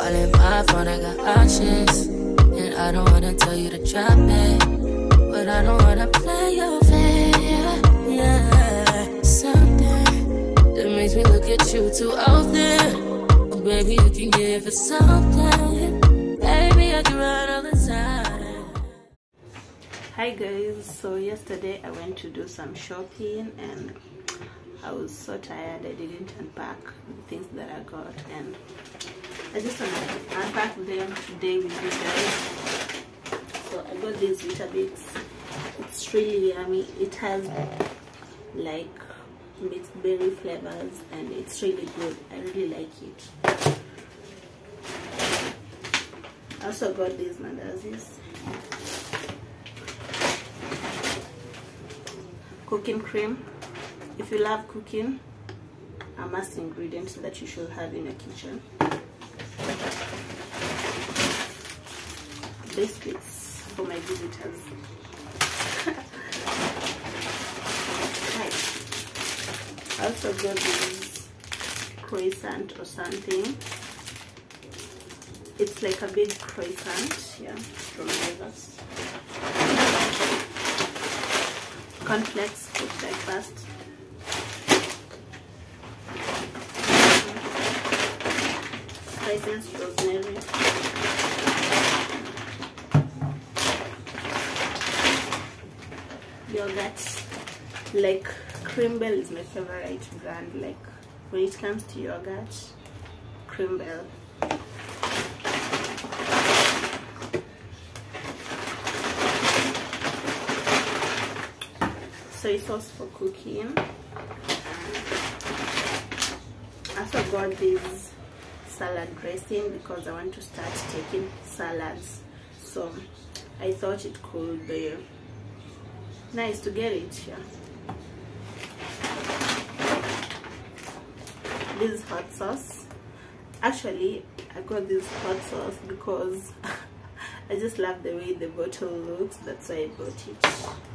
All in my phone, I got options. And I don't wanna tell you to drop it. But I don't wanna play your fair. Yeah, something that makes me look at you too often. Oh, baby, you can give it something. Baby, I can run all the time. hi guys so yesterday i went to do some shopping and i was so tired i didn't unpack the things that i got and i just want to unpack them today with you guys so i got these little bits. it's really yummy it has like mixed berry flavors and it's really good. I really like it. I also got these mandazis cooking cream. If you love cooking a must ingredient that you should have in your kitchen biscuits for my visitors right. I also got this croissant or something it's like a big croissant yeah from Naivas cornflakes for breakfast. Spices, rosemary. Yogurt. Like Crimbel is my favorite brand. Like when it comes to yogurt, Crimbel. soy sauce for cooking. I also got this salad dressing because I want to start taking salads. So I thought it could be nice to get it here. This is hot sauce. Actually, I got this hot sauce because I just love the way the bottle looks. That's why I bought it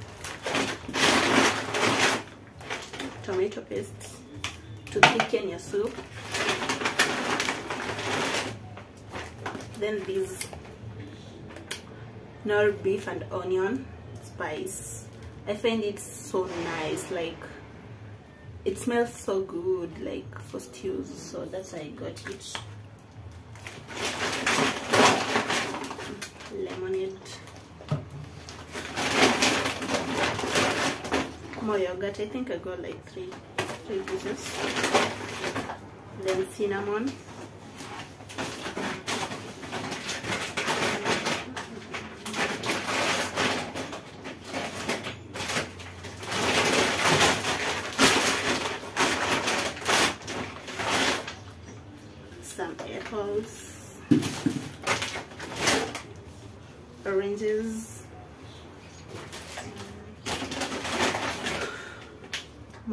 tomato paste to thicken your soup then this Knorr beef and onion spice i find it so nice like it smells so good like for stews so that's why i got it. Lemonade. More yogurt i think i got like three three pieces. Then cinnamon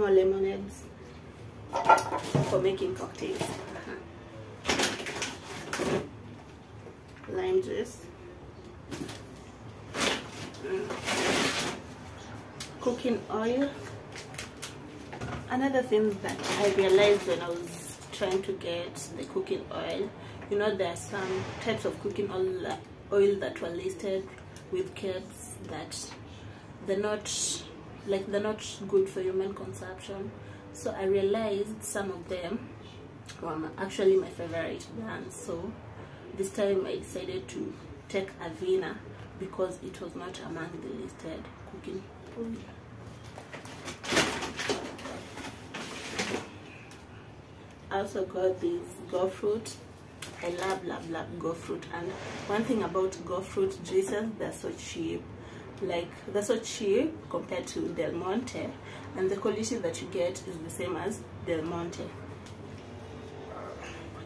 more lemonades for making cocktails. Lime juice. Mm. Cooking oil. Another thing that I realized when I was trying to get the cooking oil, you know there are some types of cooking oil, oil that were listed with caps that they're not like they're not good for human consumption. So i realized some of them were actually my favorite brands so this time i decided to take avena because it was not among the listed cooking oil i also got this go fruit. I love love love go fruit. And one thing about go fruit juices they're so cheap like they're so cheap compared to Del Monte. And the quality that you get is the same as Del Monte.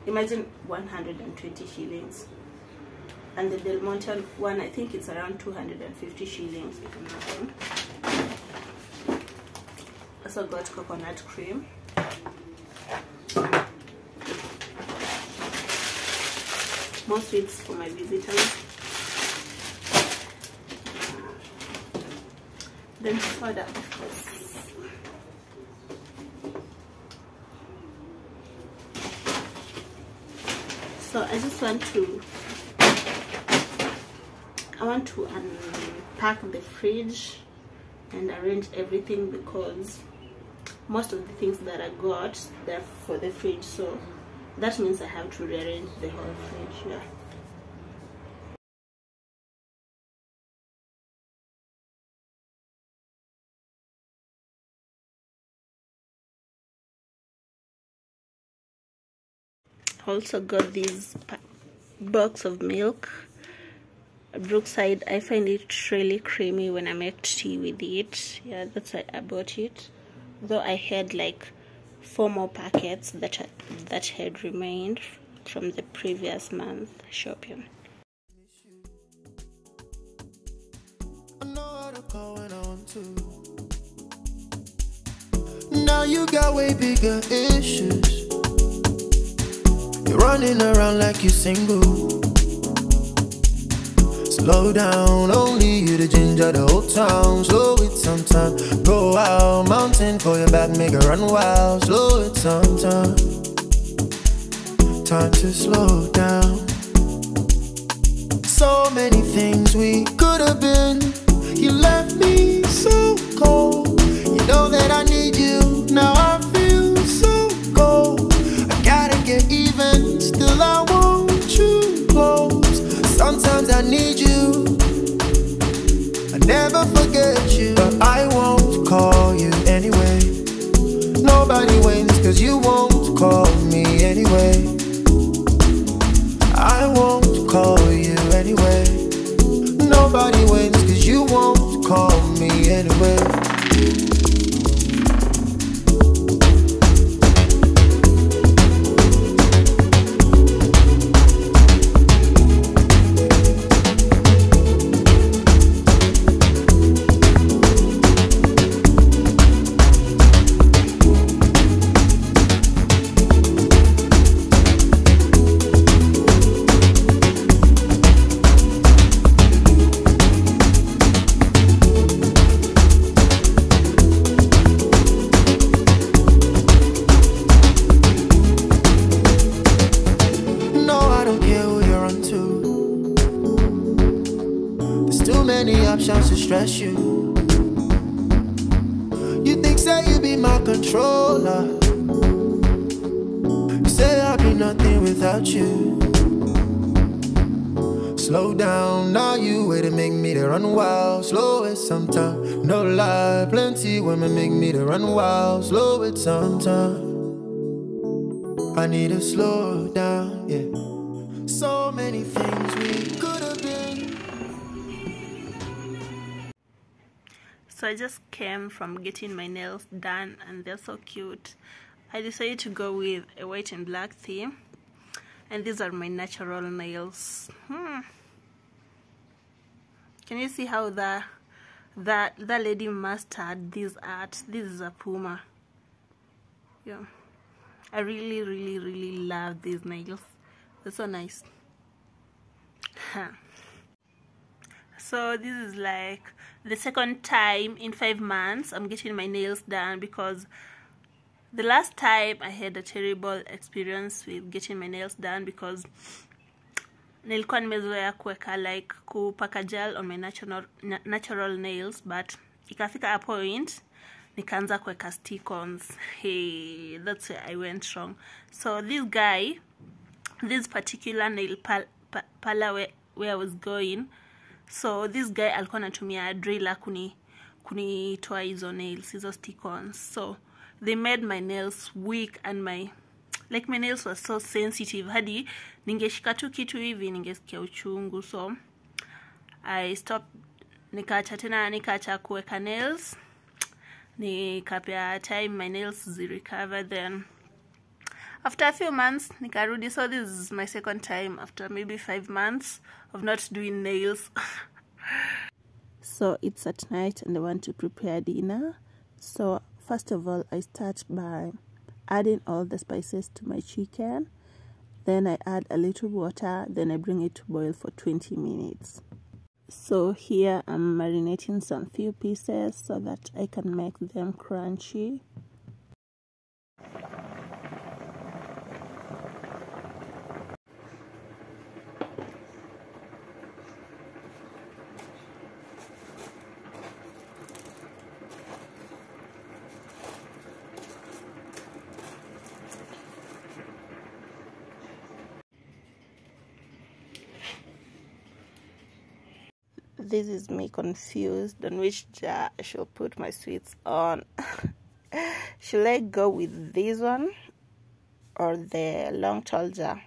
Imagine 120 shillings. And the Del Monte one I think it's around 250 shillings if I'm not wrong. Also got coconut cream. More sweets for my visitors then soda of course. So I just want to I want to unpack the fridge and arrange everything because most of the things that I got they're for the fridge. So that means I have to rearrange the whole fridge yeah also got this box of milk. Brookside i find it really creamy when i make tea with it. Yeah that's why i bought it. Though i had like four more packets that that had remained from the previous month shopping. Now you got way bigger issues you're running around like you're single. Slow down, only you the ginger the whole town. Slow it sometime. Go out, mountain for your back, make it run wild. Slow it sometime. Time to slow down. So many things we could Nobody wins, cause you won't call me anyway. You. You think that you be my controller. You say I'll be nothing without you. Slow down, now you way to make me to run wild. Slow it sometime, no lie. Plenty women make me to run wild. Slow it sometime. I need to slow down, yeah. So i just came from getting my nails done and they're so cute. I decided to go with a white and black theme. And these are my natural nails. Hmm. can you see how the that the lady mastered this art this is a puma. Yeah. I really really really love these nails. They're so nice. Huh. So this is like the second time in five months i'm getting my nails done because the last time i had a terrible experience with getting my nails done because nilikuwa nimezoea kuweka like kupaka gel on my natural, na- natural nails but ikafika a point nikaanza kuweka stick-ons. Hey, that's where i went wrong. So this guy this particular nail pal pa parlor where, where I was going so this guy alikuwa anatumia driller kuni kunitoa hizo nails hizo stick-ons so they made my nails weak and my like my nails were so sensitive. Hadi ningeshika tu kitu hivi ningesikia uchungu. So i stopped nikaacha tena nikaacha kuweka nails. Nikapea time my nails zirecover then after a few months nikarudi. So this is my second time after maybe five months of not doing nails. So it's at night and i want to prepare dinner. So first of all i start by adding all the spices to my chicken. Then i add a little water. Then i bring it to boil for 20 minutes. So here i'm marinating some few pieces so that i can make them crunchy this is me confused on which jar I should put my sweets on. should I go with this one or the long tall jar?